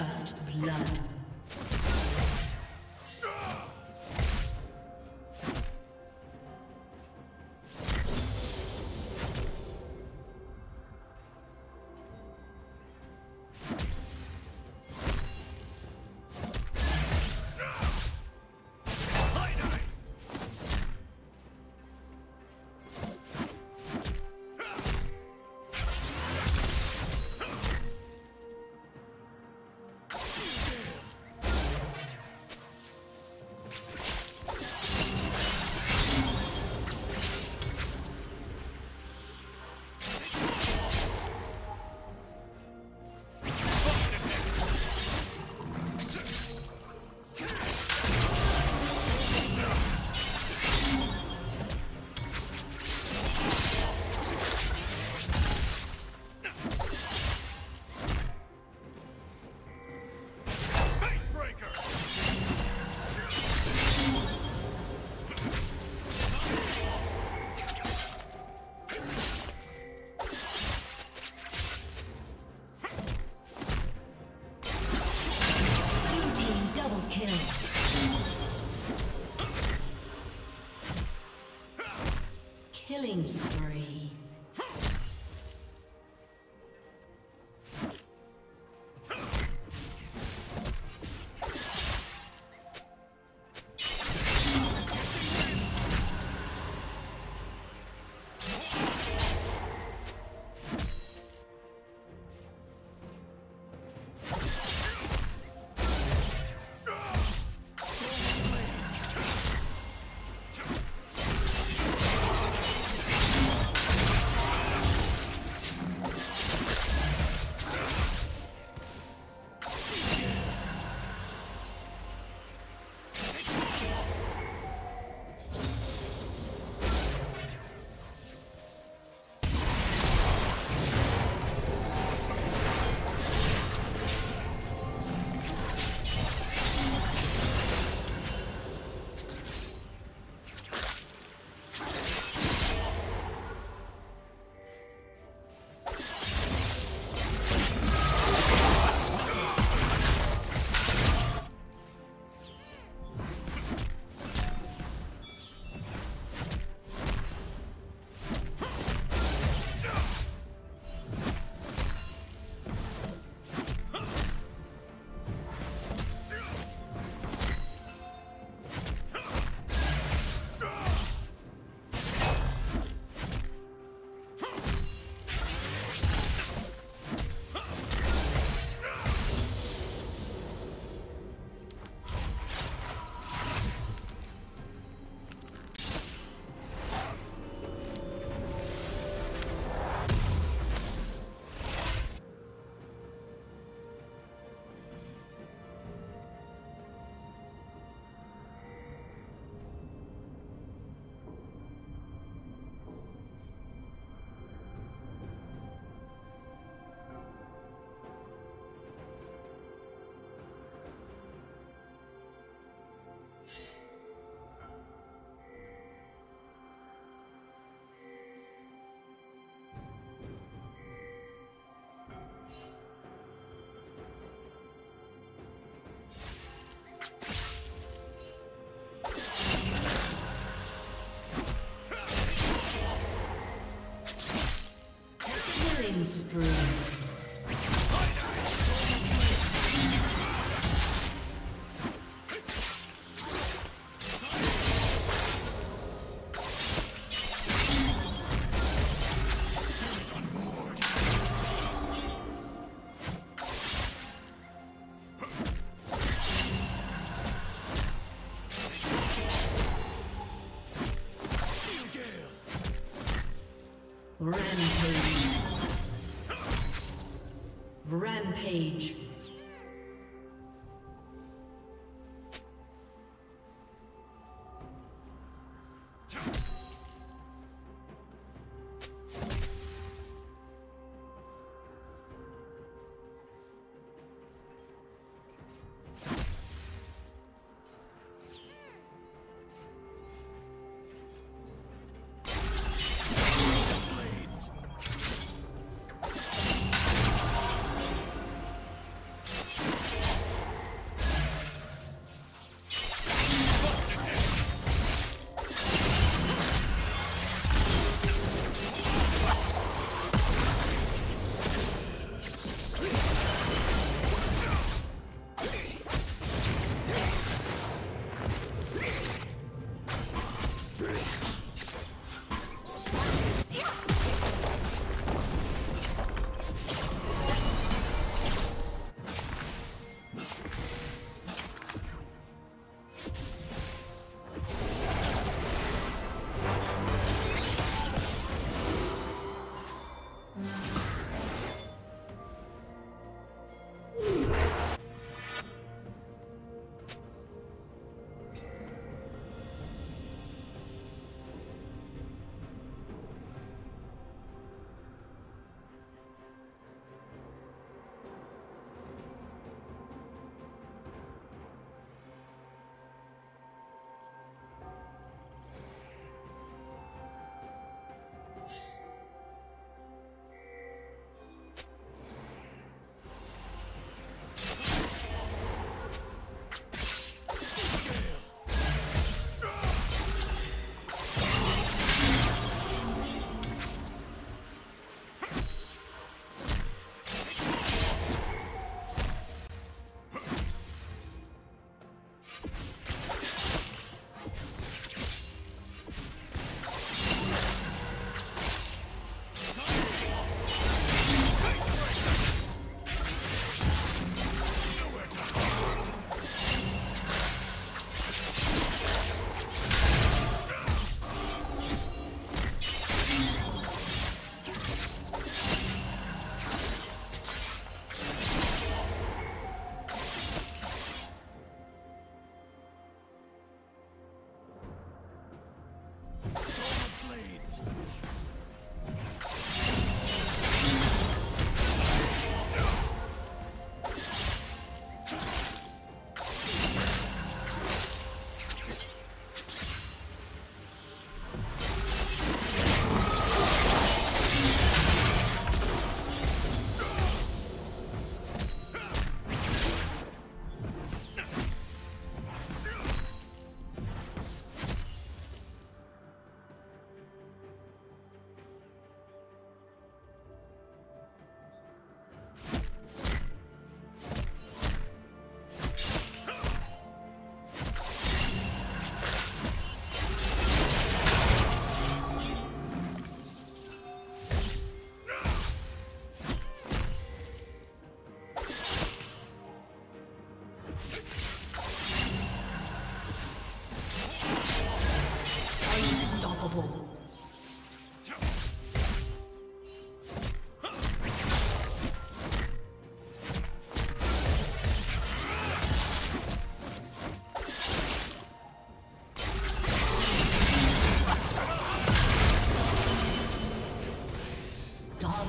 First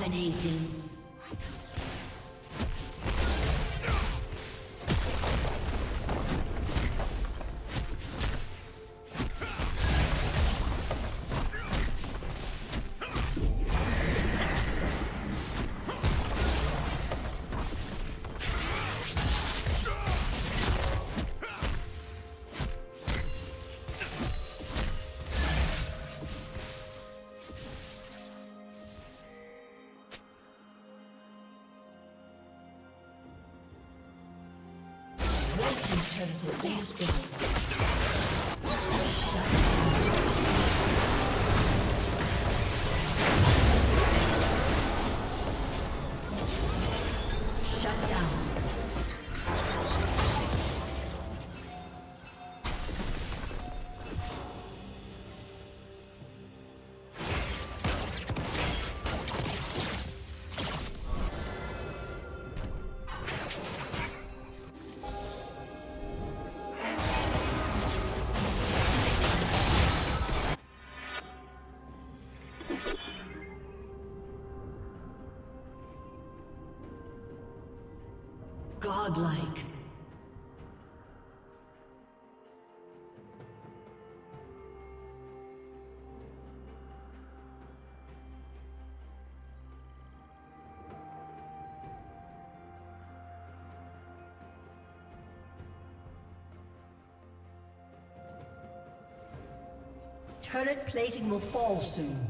Dominating. Godlike. Turret plating will fall soon.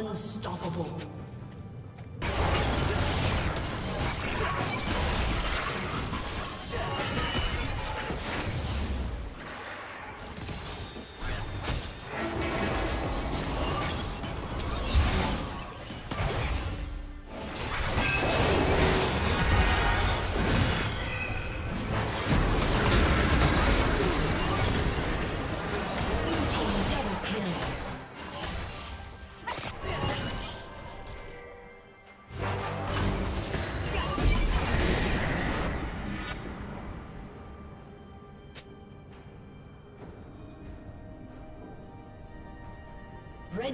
Unstoppable.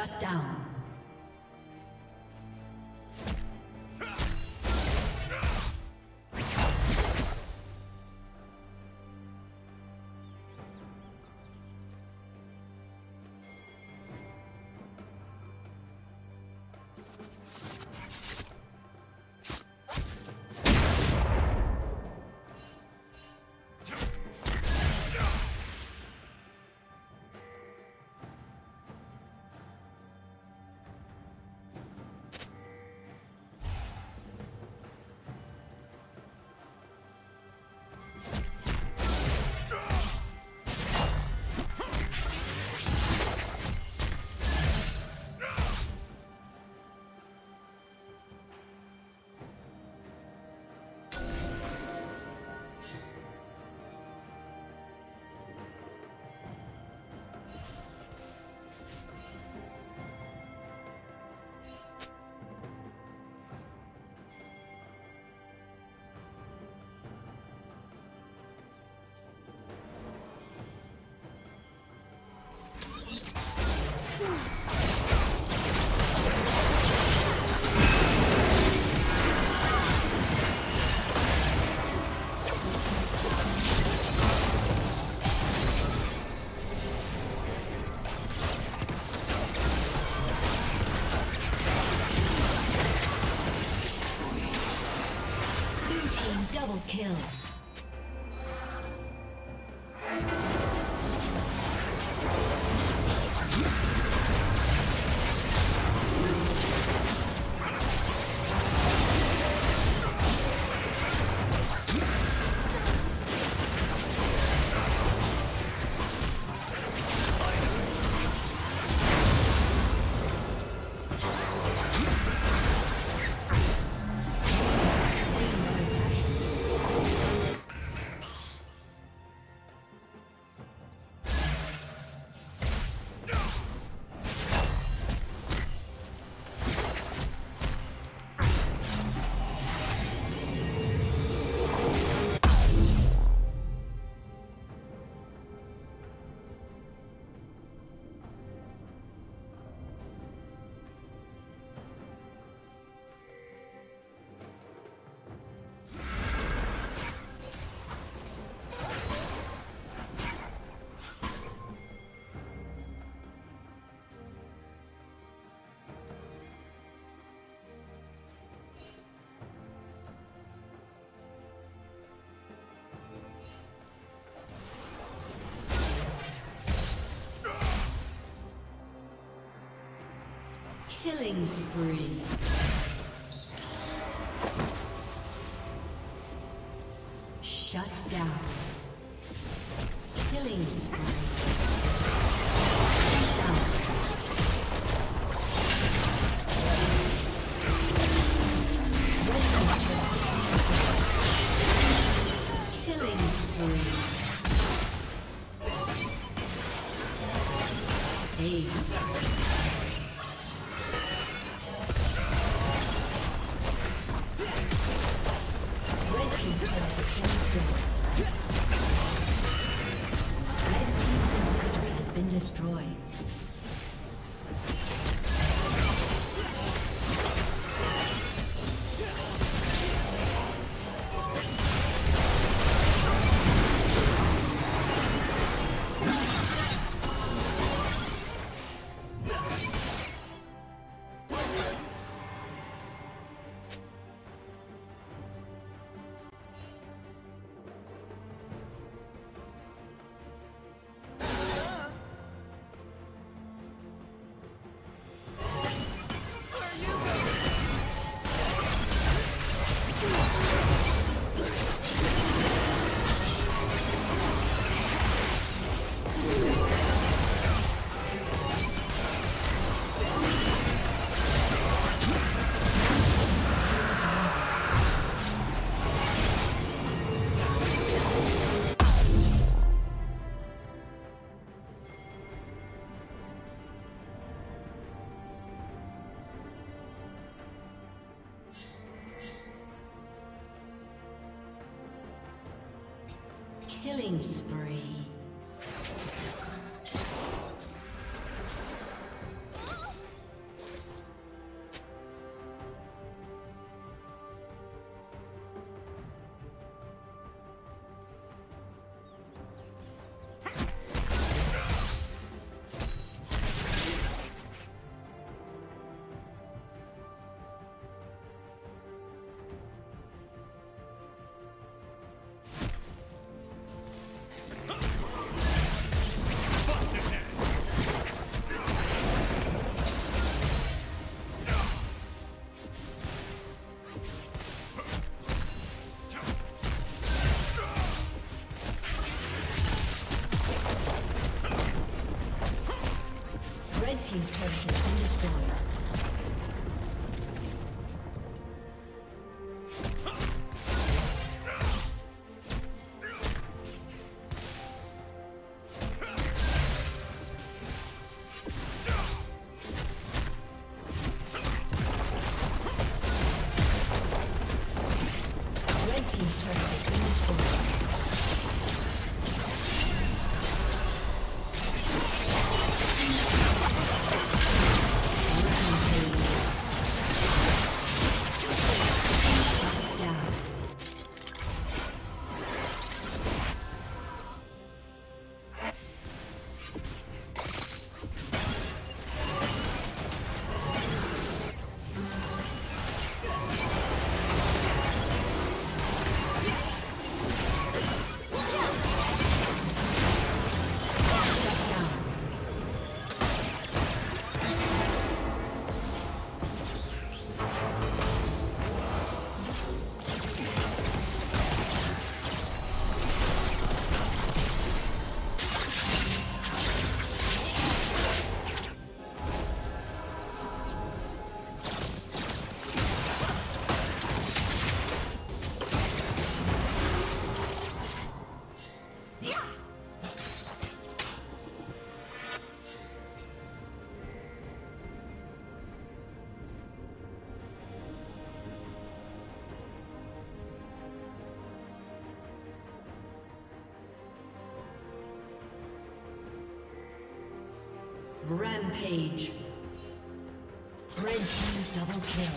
Shut down. Killing spree. Killing spree. destiny. Rampage. Red team double kill.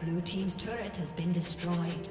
Blue team's turret has been destroyed.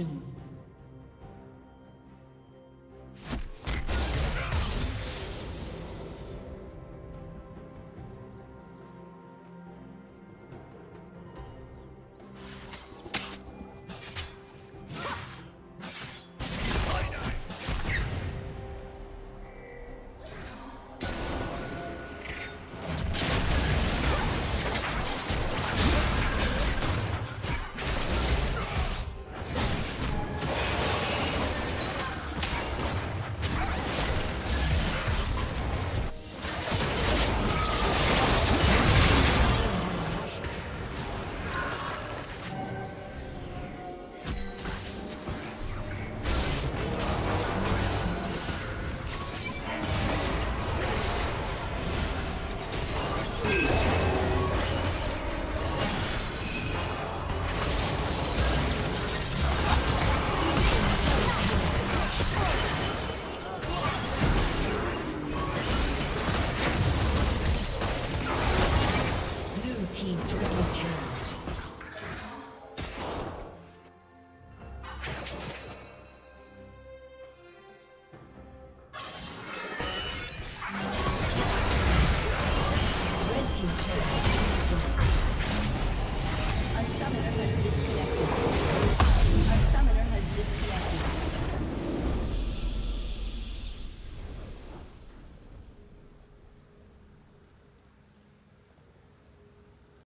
Soon.